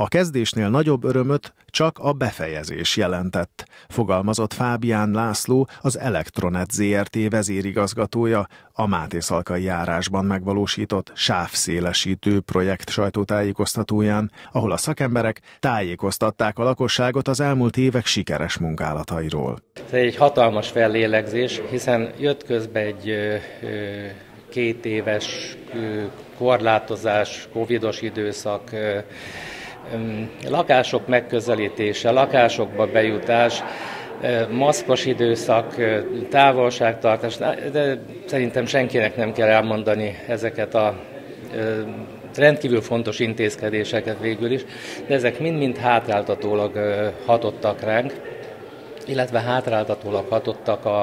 A kezdésnél nagyobb örömöt csak a befejezés jelentett, fogalmazott Fábián László, az Elektronet ZRT vezérigazgatója a Mátészalkai járásban megvalósított sávszélesítő projekt sajtótájékoztatóján, ahol a szakemberek tájékoztatták a lakosságot az elmúlt évek sikeres munkálatairól. Ez egy hatalmas fellélegzés, hiszen jött közbe egy ö, ö, két éves ö, korlátozás, covidos időszak, lakások megközelítése, lakásokba bejutás, maszkos időszak, távolságtartás, de szerintem senkinek nem kell elmondani ezeket a rendkívül fontos intézkedéseket végül is, de ezek mind-mind hátráltatólag hatottak ránk, illetve hátráltatólag hatottak a,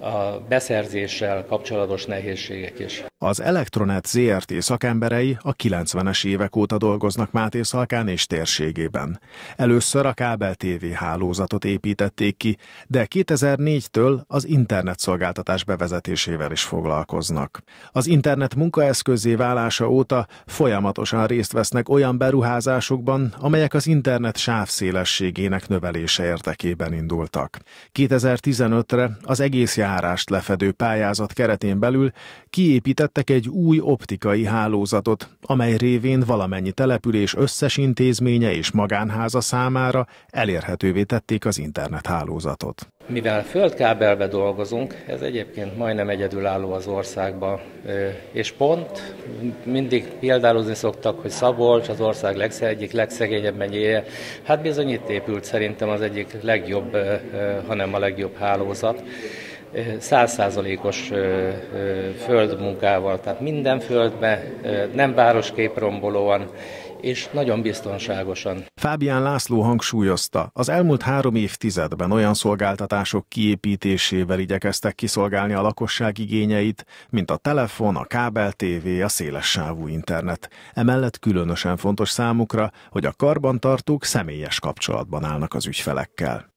a beszerzéssel kapcsolatos nehézségek is. Az Elektronet ZRT szakemberei a 90-es évek óta dolgoznak Máté Szalkán és térségében. Először a kábel TV hálózatot építették ki, de 2004-től az internet szolgáltatás bevezetésével is foglalkoznak. Az internet munkaeszközé válása óta folyamatosan részt vesznek olyan beruházásokban, amelyek az internet sávszélességének növelése érdekében indultak. 2015-re az egész járást lefedő pályázat keretén belül kiépített építettek egy új optikai hálózatot, amely révén valamennyi település összes intézménye és magánháza számára elérhetővé tették az internethálózatot. Mivel földkábelbe dolgozunk, ez egyébként majdnem egyedülálló az országban, és pont mindig példálozni szoktak, hogy Szabolcs az ország legsze, egyik legszegényebb megyéje. Hát bizony itt épült szerintem az egyik legjobb, hanem a legjobb hálózat százszázalékos földmunkával, tehát minden földbe, nem városképrombolóan, és nagyon biztonságosan. Fábián László hangsúlyozta, az elmúlt három évtizedben olyan szolgáltatások kiépítésével igyekeztek kiszolgálni a lakosság igényeit, mint a telefon, a kábel TV, a szélessávú internet. Emellett különösen fontos számukra, hogy a karbantartók személyes kapcsolatban állnak az ügyfelekkel.